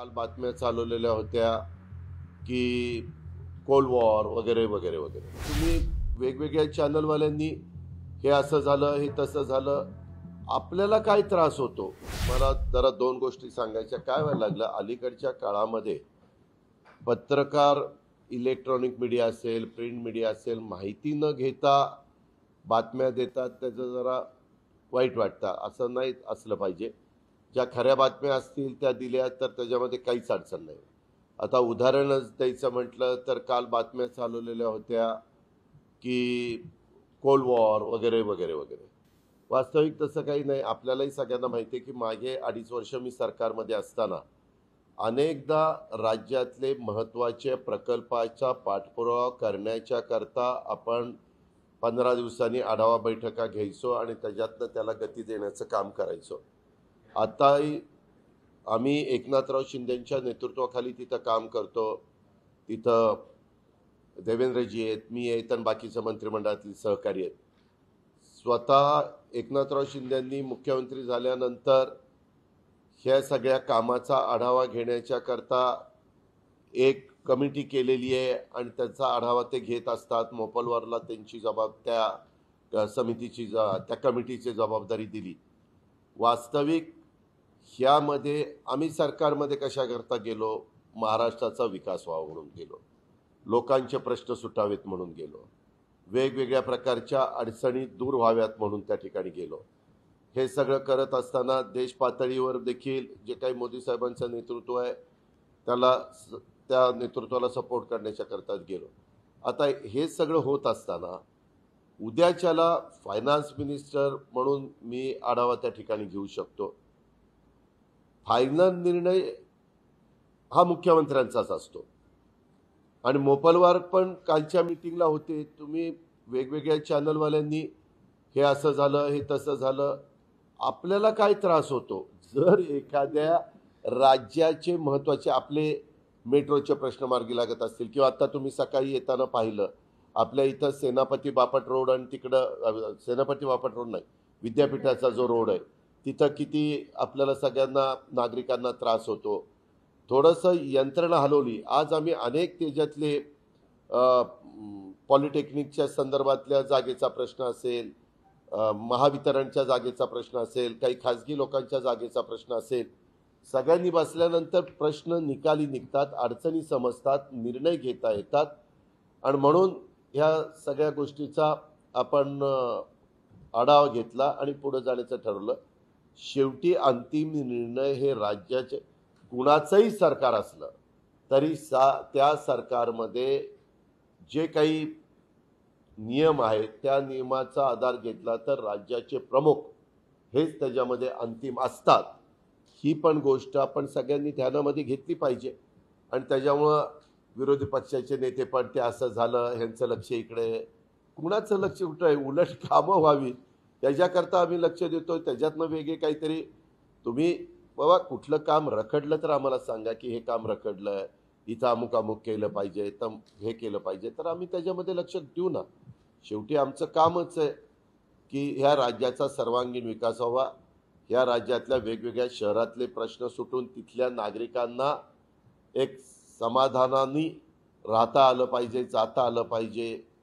काल बातम्या चालवलेल्या होत्या की कोल्ड वॉर वगैरे वगैरे वगैरे. तुम्ही वेगवेगळ्या चॅनलवाल्यांनी हे असं झालं हे तसं झालं आपल्याला काय त्रास होतो? मला जरा दोन गोष्टी सांगायच्या. काय व्हायला लागलं? अलीकडच्या काळामध्ये पत्रकार इलेक्ट्रॉनिक मीडिया असेल प्रिंट मीडिया असेल माहिती न घेता बातम्या देतात त्याचं जरा वाईट वाटतं. असं नाही असलं पाहिजे. ज्या खऱ्या बातम्या असतील त्या दिल्या तर त्याच्यामध्ये काहीच अडचण नाही. आता उदाहरणच द्यायचं म्हटलं तर काल बातम्या चालवलेल्या होत्या की कोल्ड वॉर वगैरे वगैरे वगैरे. वास्तविक तसं काही नाही. आपल्यालाही सगळ्यांना माहिती आहे की मागे अडीच वर्ष मी सरकारमध्ये असताना अनेकदा राज्यातले महत्त्वाचे प्रकल्पाचा पाठपुरावा करण्याच्या करता आपण पंधरा दिवसांनी आढावा बैठका घ्यायचो आणि त्याच्यातनं त्याला गती देण्याचं काम करायचो. आताही आम्ही एकनाथराव शिंदेच्या नेतृत्वाखाली तिथं काम करतो. तिथं देवेंद्रजी आहेत मी आहेत आणि बाकीचं मंत्रिमंडळातील सहकारी आहेत. स्वतः एकनाथराव शिंदेंनी मुख्यमंत्री झाल्यानंतर ह्या सगळ्या कामाचा आढावा घेण्याच्या करता एक कमिटी केलेली आहे आणि त्याचा आढावा ते घेत असतात. मोपलवारला त्यांची जबाब त्या समितीची ज त्या कमिटीची जबाबदारी दिली. वास्तविक ह्यामध्ये आम्ही सरकारमध्ये कशाकरता गेलो? महाराष्ट्राचा विकास व्हावा म्हणून गेलो. लोकांचे प्रश्न सुटावेत म्हणून गेलो. वेगवेगळ्या प्रकारच्या अडचणी दूर व्हाव्यात म्हणून त्या ठिकाणी गेलो. हे सगळं करत असताना देश पातळीवर देखील जे काही मोदी साहेबांचं नेतृत्व आहे त्याला त्या नेतृत्वाला सपोर्ट करण्याच्या करतात गेलो. आता हे सगळं होत असताना उद्याच्याला फायनान्स मिनिस्टर म्हणून मी आढावा त्या ठिकाणी घेऊ शकतो. फायनल निर्णय हा मुख्यमंत्र्यांचाच असतो. आणि मोपलवार पण कालच्या मिटिंगला होते. तुम्ही वेगवेगळ्या चॅनलवाल्यांनी हे असं झालं हे तसं झालं. आपल्याला काय त्रास होतो? जर एखाद्या राज्याचे महत्त्वाचे आपले मेट्रोचे प्रश्न मार्गी लागत असतील किंवा आता तुम्ही सकाळी येताना पाहिलं आपल्या इथं सेनापती बापट रोड आणि तिकडं सेनापती बापट रोड नाही विद्यापीठाचा जो रोड आहे तिथं किती आपल्याला सगळ्यांना नागरिकांना त्रास होतो. थोडंसं यंत्रणा हलवली. आज आम्ही अनेक त्याच्यातले पॉलिटेक्निकच्या संदर्भातल्या जागेचा प्रश्न असेल महावितरणच्या जागेचा प्रश्न असेल काही खाजगी लोकांच्या जागेचा प्रश्न असेल सगळ्यांनी बसल्यानंतर प्रश्न निकाली निघतात अडचणी समजतात निर्णय घेता येतात. आणि म्हणून ह्या सगळ्या गोष्टीचा आपण आढावा घेतला आणि पुढे जाण्याचं ठरवलं. शेवटी अंतिम निर्णय हे राज्याचे कुणाचंही सरकार असलं तरी सा त्या सरकारमध्ये जे काही नियम आहेत त्या नियमाचा आधार घेतला तर राज्याचे प्रमुख हेच त्याच्यामध्ये अंतिम असतात. ही पण गोष्ट आपण सगळ्यांनी ध्यानामध्ये घेतली पाहिजे. आणि त्याच्यामुळं विरोधी पक्षाचे नेते पण ते असं झालं ह्यांचं लक्ष इकडे. कुणाचं लक्ष कुठं आहे उलट कामं व्हावीत त्याच्याकरता आम्ही लक्ष देतो त्याच्यातनं वेगळे काहीतरी. तुम्ही बाबा कुठलं काम रखडलं तर आम्हाला सांगा की हे काम रखडलं आहे इथं अमुक अमुक केलं पाहिजे तर हे केलं पाहिजे. तर आम्ही त्याच्यामध्ये लक्ष देऊ ना. शेवटी आमचं कामच आहे की ह्या राज्याचा सर्वांगीण विकास व्हावा. ह्या राज्यातल्या वेगवेगळ्या शहरातले प्रश्न सुटून तिथल्या नागरिकांना एक समाधानाने राहता आलं पाहिजे जाता आलं पाहिजे.